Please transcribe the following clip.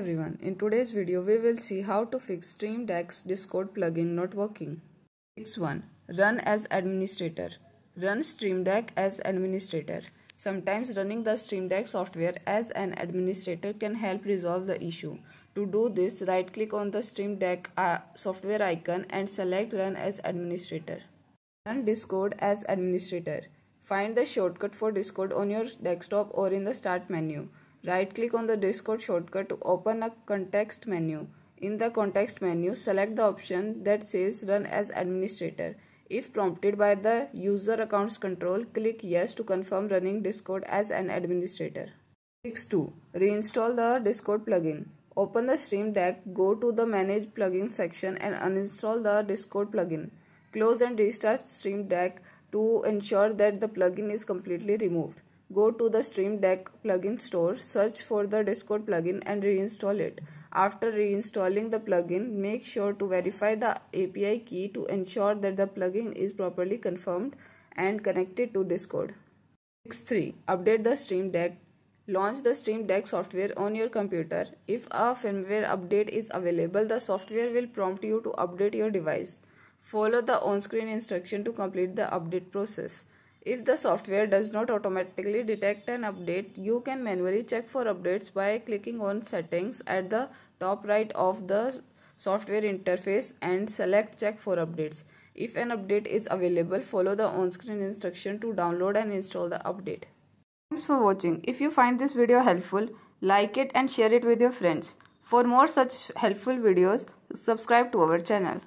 everyone, in today's video we will see how to fix Stream Deck's Discord plugin not working. Fix 1. Run as administrator. Run Stream Deck as administrator. Sometimes running the Stream Deck software as an administrator can help resolve the issue. To do this, right click on the Stream Deck uh, software icon and select Run as administrator. Run Discord as administrator. Find the shortcut for Discord on your desktop or in the start menu. Right click on the Discord shortcut to open a context menu. In the context menu, select the option that says Run as Administrator. If prompted by the User Accounts Control, click Yes to confirm running Discord as an administrator. Fix 2. Reinstall the Discord plugin. Open the Stream Deck, go to the Manage Plugins section and uninstall the Discord plugin. Close and restart Stream Deck to ensure that the plugin is completely removed. Go to the Stream Deck plugin store, search for the Discord plugin and reinstall it. After reinstalling the plugin, make sure to verify the API key to ensure that the plugin is properly confirmed and connected to Discord. Fix 3. Update the Stream Deck. Launch the Stream Deck software on your computer. If a firmware update is available, the software will prompt you to update your device. Follow the on-screen instruction to complete the update process. If the software does not automatically detect an update, you can manually check for updates by clicking on settings at the top right of the software interface and select check for updates. If an update is available, follow the on-screen instruction to download and install the update. Thanks for watching. If you find this video helpful, like it and share it with your friends. For more such helpful videos, subscribe to our channel.